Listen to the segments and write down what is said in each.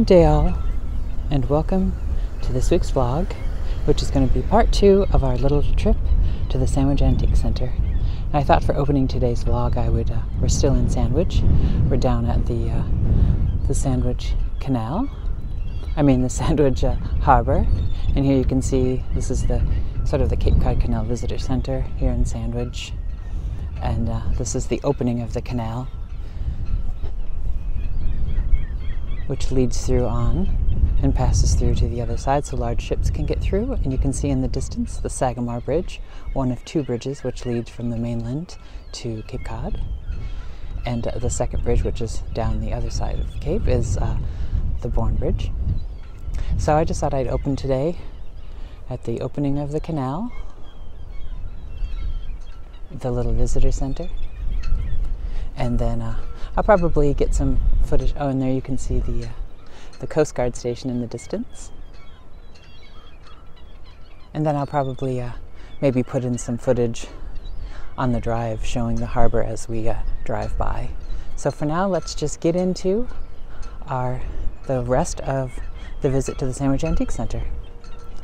Good day, all, and welcome to this week's vlog, which is going to be part two of our little trip to the Sandwich Antique Center. And I thought for opening today's vlog, I would. Uh, we're still in Sandwich. We're down at the uh, the Sandwich Canal. I mean the Sandwich uh, Harbor, and here you can see this is the sort of the Cape Cod Canal Visitor Center here in Sandwich, and uh, this is the opening of the canal. Which leads through on and passes through to the other side so large ships can get through. And you can see in the distance the Sagamore Bridge, one of two bridges which lead from the mainland to Cape Cod. And uh, the second bridge, which is down the other side of the Cape, is uh, the Bourne Bridge. So I just thought I'd open today at the opening of the canal, the little visitor center, and then uh, I'll probably get some footage. Oh, and there you can see the uh, the Coast Guard station in the distance. And then I'll probably uh, maybe put in some footage on the drive showing the harbor as we uh, drive by. So for now, let's just get into our the rest of the visit to the Sandwich Antique Center.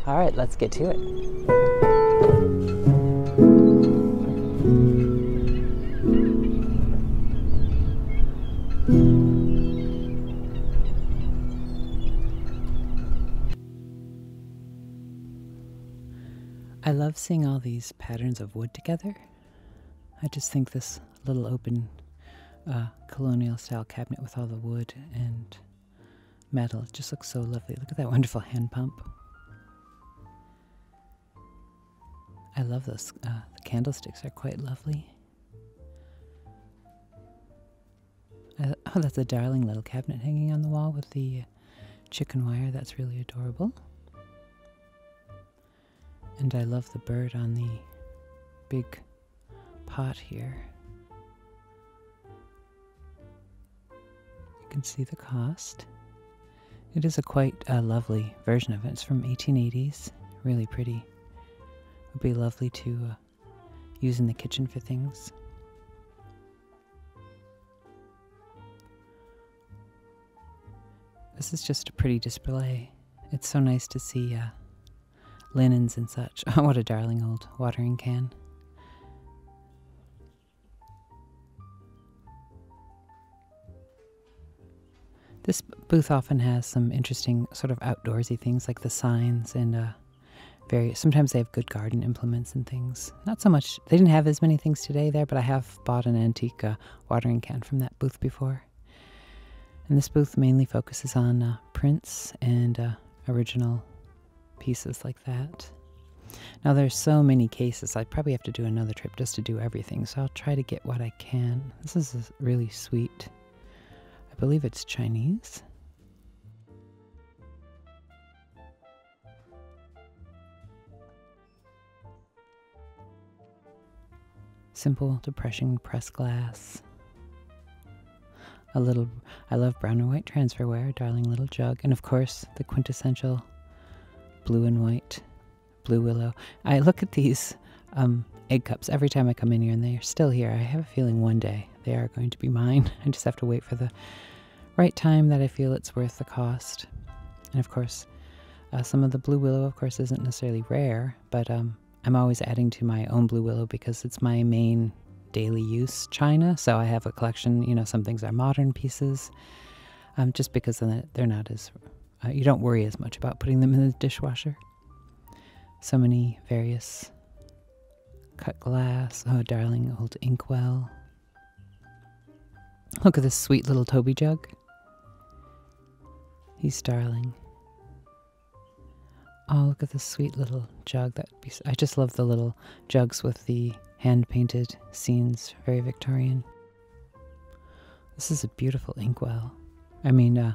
All right, let's get to it. I love seeing all these patterns of wood together. I just think this little open uh, colonial style cabinet with all the wood and metal just looks so lovely. Look at that wonderful hand pump. I love those. Uh, the candlesticks are quite lovely. Uh, oh, that's a darling little cabinet hanging on the wall with the chicken wire. That's really adorable. And I love the bird on the big pot here. You can see the cost. It is a quite uh, lovely version of it. It's from 1880s. Really pretty. Would be lovely to uh, use in the kitchen for things. This is just a pretty display. It's so nice to see uh, linens and such. Oh, what a darling old watering can. This booth often has some interesting sort of outdoorsy things like the signs and uh, various. Sometimes they have good garden implements and things. Not so much. They didn't have as many things today there, but I have bought an antique uh, watering can from that booth before. And this booth mainly focuses on uh, prints and uh, original pieces like that. Now there's so many cases, I probably have to do another trip just to do everything, so I'll try to get what I can. This is a really sweet. I believe it's Chinese. Simple depression press glass. A little, I love brown and white transferware, darling little jug, and of course the quintessential blue and white, blue willow. I look at these um, egg cups every time I come in here, and they are still here. I have a feeling one day they are going to be mine. I just have to wait for the right time that I feel it's worth the cost. And of course, uh, some of the blue willow, of course, isn't necessarily rare, but um, I'm always adding to my own blue willow because it's my main daily use china. So I have a collection. You know, some things are modern pieces, um, just because they're not as uh, you don't worry as much about putting them in the dishwasher. So many various cut glass. Oh, darling old inkwell. Look at this sweet little Toby jug. He's darling. Oh, look at this sweet little jug. That I just love the little jugs with the hand painted scenes. Very Victorian. This is a beautiful inkwell. I mean, uh,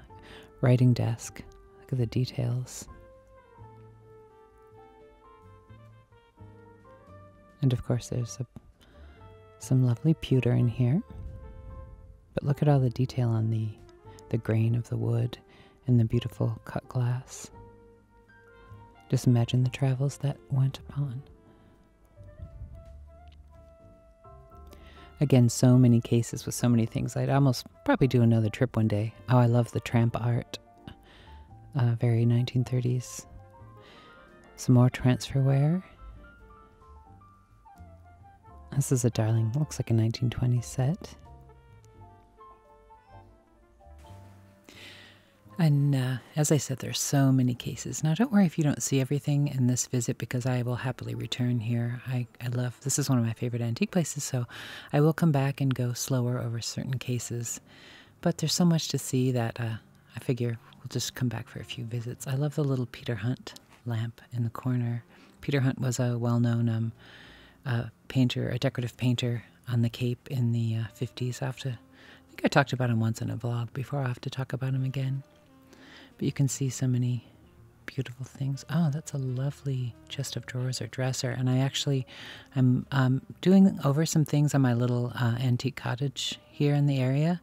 writing desk. The details. And of course, there's a, some lovely pewter in here. But look at all the detail on the, the grain of the wood and the beautiful cut glass. Just imagine the travels that went upon. Again, so many cases with so many things. I'd almost probably do another trip one day. Oh, I love the tramp art. Uh, very 1930s. Some more transferware. This is a darling, looks like a 1920s set. And uh, as I said, there's so many cases. Now, don't worry if you don't see everything in this visit because I will happily return here. I, I love this is one of my favorite antique places, so I will come back and go slower over certain cases. But there's so much to see that uh, I figure we'll just come back for a few visits. I love the little Peter Hunt lamp in the corner. Peter Hunt was a well known um, uh, painter, a decorative painter on the Cape in the uh, 50s. I, have to, I think I talked about him once in a vlog before. I have to talk about him again. But you can see so many beautiful things. Oh, that's a lovely chest of drawers or dresser. And I actually, I'm um, doing over some things on my little uh, antique cottage here in the area.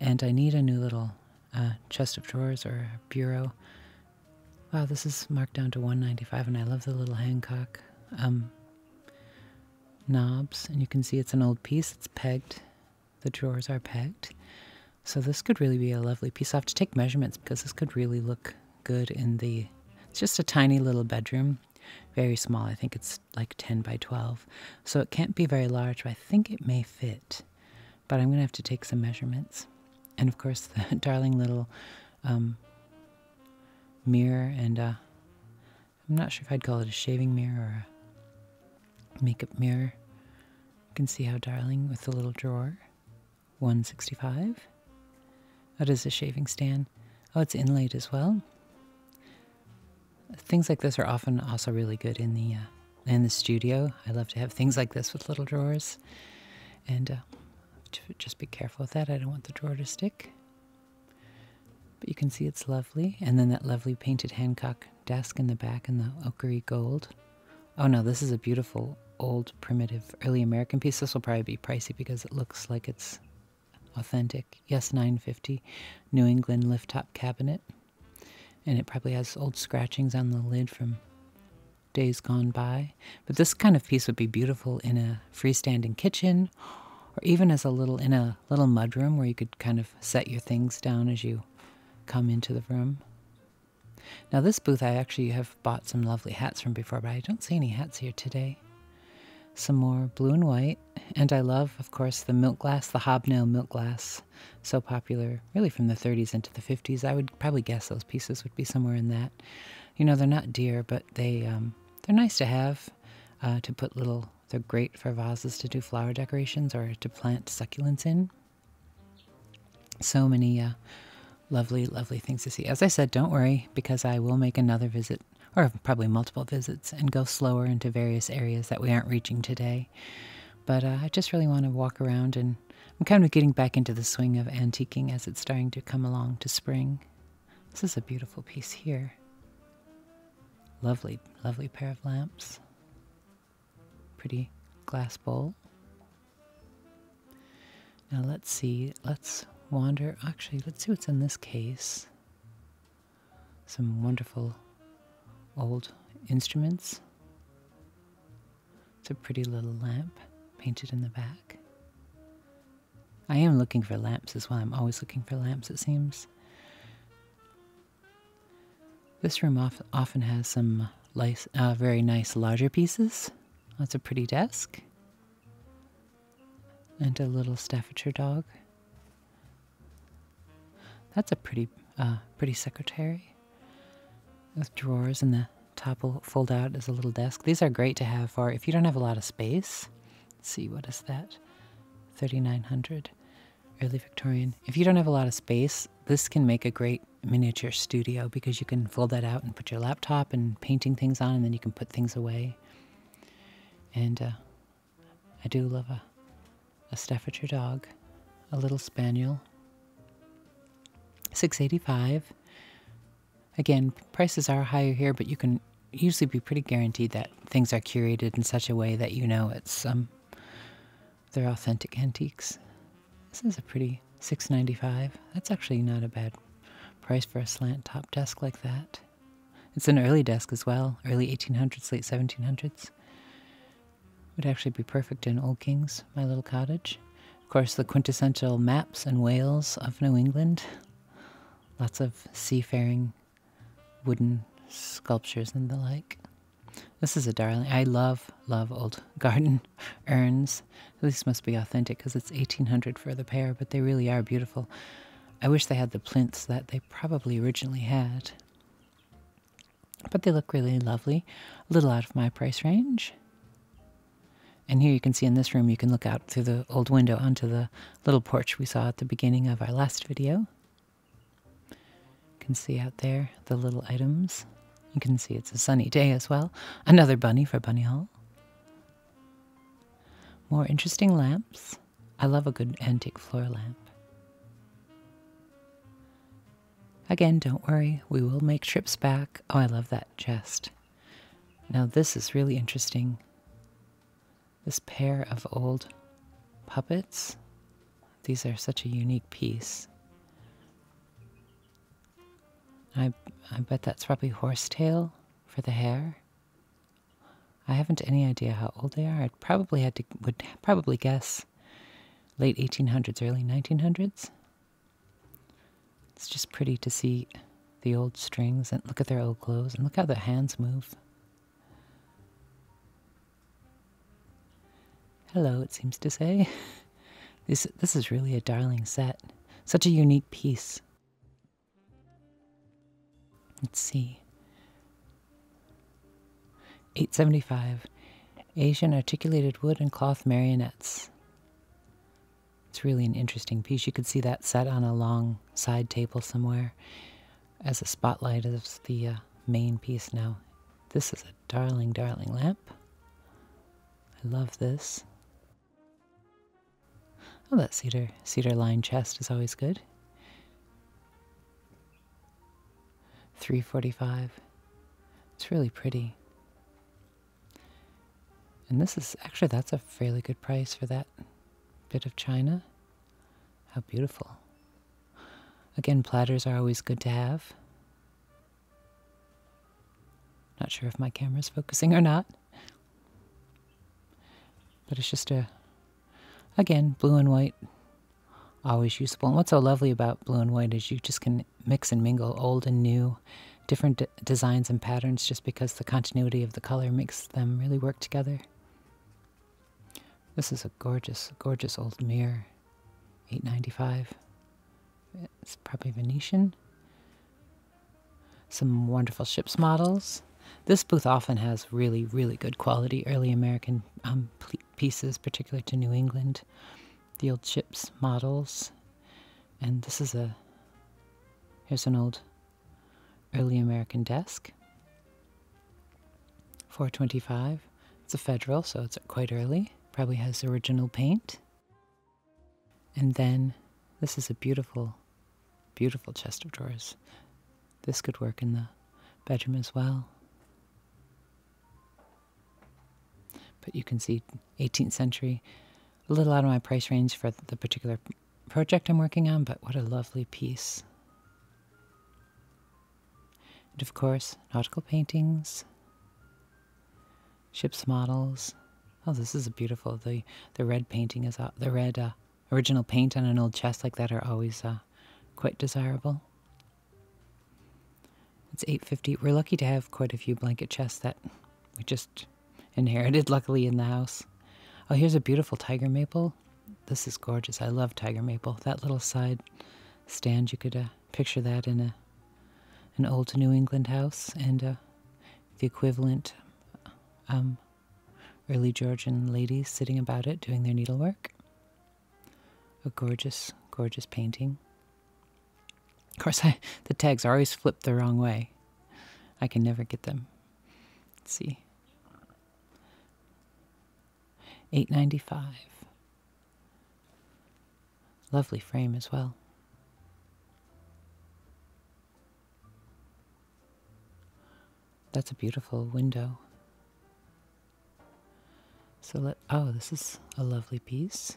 And I need a new little uh, chest of drawers or a bureau. Wow, this is marked down to 195 and I love the little Hancock um, knobs. And you can see it's an old piece. It's pegged. The drawers are pegged. So this could really be a lovely piece. i have to take measurements because this could really look good in the... It's just a tiny little bedroom. Very small. I think it's like 10 by 12. So it can't be very large, but I think it may fit. But I'm going to have to take some measurements. And of course, the darling little um, mirror and uh, I'm not sure if I'd call it a shaving mirror or a makeup mirror. You can see how darling with the little drawer. 165. That is a shaving stand. Oh, it's inlaid as well. Things like this are often also really good in the uh, in the studio. I love to have things like this with little drawers, and uh, just be careful with that. I don't want the drawer to stick. But you can see it's lovely, and then that lovely painted Hancock desk in the back in the ochre gold. Oh no, this is a beautiful old primitive early American piece. This will probably be pricey because it looks like it's authentic. Yes, 950 New England lift top cabinet. And it probably has old scratchings on the lid from days gone by. But this kind of piece would be beautiful in a freestanding kitchen or even as a little in a little mudroom where you could kind of set your things down as you come into the room. Now this booth I actually have bought some lovely hats from before, but I don't see any hats here today some more blue and white. And I love, of course, the milk glass, the hobnail milk glass, so popular really from the 30s into the 50s. I would probably guess those pieces would be somewhere in that. You know, they're not dear, but they um, they're nice to have uh, to put little. They're great for vases to do flower decorations or to plant succulents in. So many uh, lovely, lovely things to see. As I said, don't worry because I will make another visit or probably multiple visits, and go slower into various areas that we aren't reaching today. But uh, I just really want to walk around, and I'm kind of getting back into the swing of antiquing as it's starting to come along to spring. This is a beautiful piece here. Lovely, lovely pair of lamps. Pretty glass bowl. Now let's see, let's wander. Actually, let's see what's in this case. Some wonderful old instruments. It's a pretty little lamp painted in the back. I am looking for lamps as well. I'm always looking for lamps, it seems. This room often has some nice, uh, very nice larger pieces. That's a pretty desk. And a little Staffordshire dog. That's a pretty, uh, pretty secretary with drawers and the top will fold out as a little desk. These are great to have for if you don't have a lot of space. Let's see, what is that? 3900 early Victorian. If you don't have a lot of space, this can make a great miniature studio because you can fold that out and put your laptop and painting things on, and then you can put things away. And uh, I do love a, a Staffordshire dog, a little spaniel. 685 Again, prices are higher here, but you can usually be pretty guaranteed that things are curated in such a way that you know it's um they're authentic antiques. This is a pretty 6.95. That's actually not a bad price for a slant top desk like that. It's an early desk as well, early 1800s, late 1700s. Would actually be perfect in Old Kings, my little cottage. Of course, the quintessential maps and whales of New England. Lots of seafaring wooden sculptures and the like. This is a darling. I love, love old garden urns. These must be authentic because it's 1800 for the pair, but they really are beautiful. I wish they had the plinths that they probably originally had. But they look really lovely. A little out of my price range. And here you can see in this room, you can look out through the old window onto the little porch we saw at the beginning of our last video. You can see out there the little items. You can see it's a sunny day as well. Another bunny for Bunny Hall. More interesting lamps. I love a good antique floor lamp. Again, don't worry, we will make trips back. Oh, I love that chest. Now, this is really interesting. This pair of old puppets. These are such a unique piece. I, I bet that's probably horsetail for the hair. I haven't any idea how old they are. I'd probably had to would probably guess late 1800s, early 1900s. It's just pretty to see the old strings and look at their old clothes and look how the hands move. Hello, it seems to say. This this is really a darling set. Such a unique piece. Let's see. 875 Asian articulated wood and cloth marionettes. It's really an interesting piece. You could see that set on a long side table somewhere as a spotlight of the uh, main piece now. This is a darling, darling lamp. I love this. Oh, that cedar cedar lined chest is always good. 345. It's really pretty. And this is actually that's a fairly good price for that bit of china. How beautiful. Again, platters are always good to have. Not sure if my camera's focusing or not. But it's just a, again, blue and white always useful. And what's so lovely about blue and white is you just can mix and mingle old and new, different designs and patterns just because the continuity of the color makes them really work together. This is a gorgeous, gorgeous old mirror. 895. It's probably Venetian. Some wonderful ships models. This booth often has really, really good quality early American um, pieces, particularly to New England the old ships models. And this is a, here's an old early American desk. 425. It's a federal, so it's quite early. Probably has original paint. And then this is a beautiful, beautiful chest of drawers. This could work in the bedroom as well. But you can see 18th century a little out of my price range for the particular project I'm working on, but what a lovely piece. And of course, nautical paintings, ships models. Oh, this is a beautiful. The the red painting is uh, the red uh, original paint on an old chest like that are always uh, quite desirable. It's 850. We're lucky to have quite a few blanket chests that we just inherited luckily in the house. Oh, here's a beautiful tiger maple. This is gorgeous. I love tiger maple. That little side stand, you could uh, picture that in a an old New England house and uh, the equivalent um, early Georgian ladies sitting about it doing their needlework. A gorgeous, gorgeous painting. Of course, I, the tags are always flipped the wrong way. I can never get them. Let's see. 895. Lovely frame as well. That's a beautiful window. So let, oh, this is a lovely piece.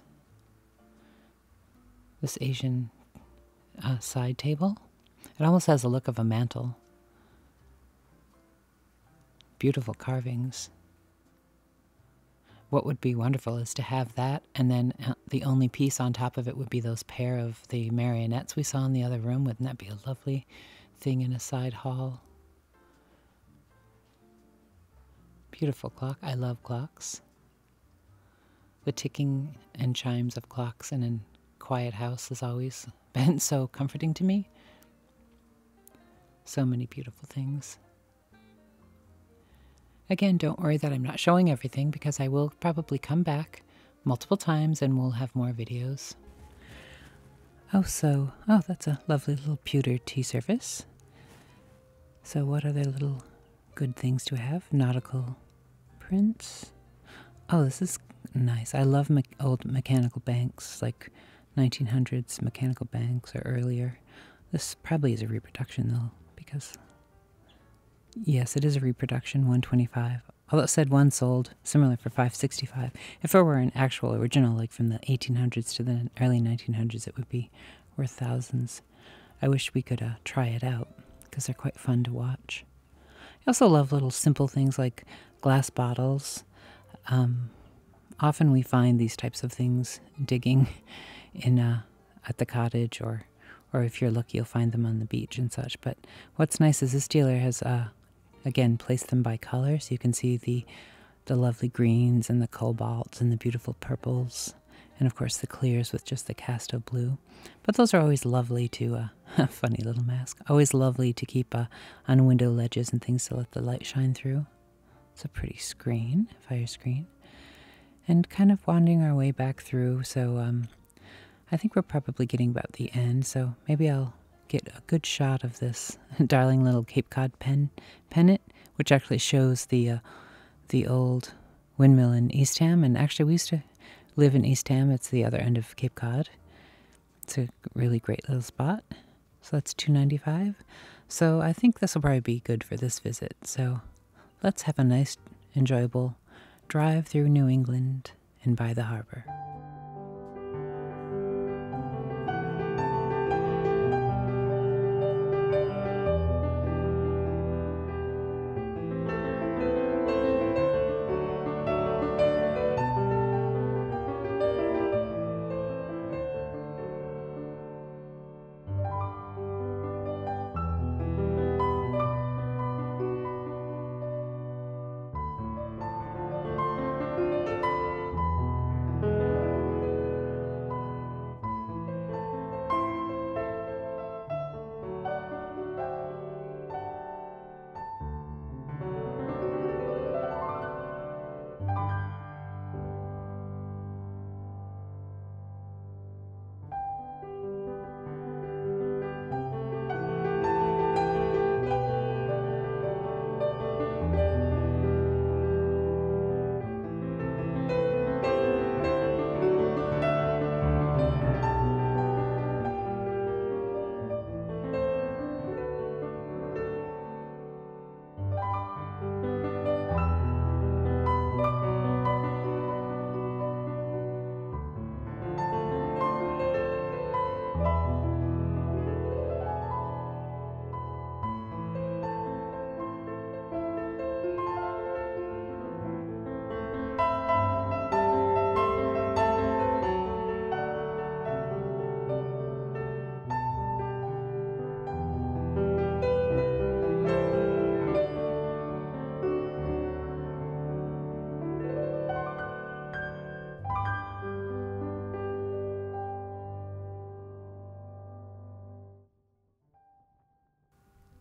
This Asian uh, side table. It almost has a look of a mantle. Beautiful carvings what would be wonderful is to have that, and then uh, the only piece on top of it would be those pair of the marionettes we saw in the other room. Wouldn't that be a lovely thing in a side hall? Beautiful clock. I love clocks. The ticking and chimes of clocks in a quiet house has always been so comforting to me. So many beautiful things. Again, don't worry that I'm not showing everything because I will probably come back multiple times and we'll have more videos. Oh, so, oh, that's a lovely little pewter tea service. So, what other little good things to have? Nautical prints. Oh, this is nice. I love me old mechanical banks, like 1900s mechanical banks or earlier. This probably is a reproduction, though, because Yes, it is a reproduction, 125. Although it said one sold, similar for 565. If it were an actual original, like from the 1800s to the early 1900s, it would be worth thousands. I wish we could uh, try it out because they're quite fun to watch. I also love little simple things like glass bottles. Um, often we find these types of things digging in uh, at the cottage, or or if you're lucky, you'll find them on the beach and such. But what's nice is this dealer has uh, Again, place them by color so you can see the, the lovely greens and the cobalts and the beautiful purples. And of course the clears with just the cast of blue. But those are always lovely to, uh, funny little mask, always lovely to keep uh, on window ledges and things to let the light shine through. It's a pretty screen, fire screen. And kind of wandering our way back through, so um, I think we're probably getting about the end, so maybe I'll get a good shot of this darling little Cape Cod pen pennant, which actually shows the uh, the old windmill in Eastham. And actually, we used to live in Eastham. It's the other end of Cape Cod. It's a really great little spot. So that's two ninety five. So I think this will probably be good for this visit. So let's have a nice, enjoyable drive through New England and by the harbor.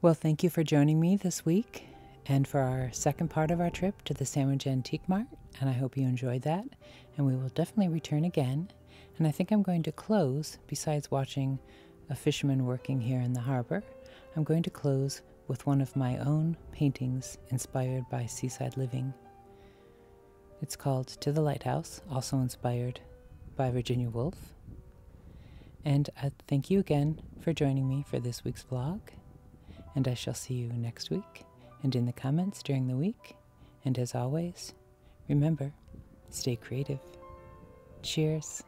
Well, thank you for joining me this week and for our second part of our trip to the Sandwich Antique Mart. And I hope you enjoyed that. And we will definitely return again. And I think I'm going to close, besides watching a fisherman working here in the harbor, I'm going to close with one of my own paintings inspired by seaside living. It's called To the Lighthouse, also inspired by Virginia Woolf. And I thank you again for joining me for this week's vlog and I shall see you next week and in the comments during the week. And as always, remember, stay creative. Cheers.